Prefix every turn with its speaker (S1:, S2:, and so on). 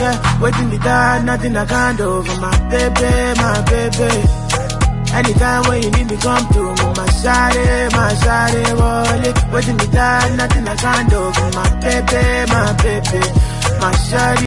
S1: Yeah, waiting the die, nothing I can't do for my baby, my baby. Anytime when you need me, come through. My shawty, eh, my shawty, eh, wallet. Waiting the die, nothing I can't do for my baby, my baby, my shawty.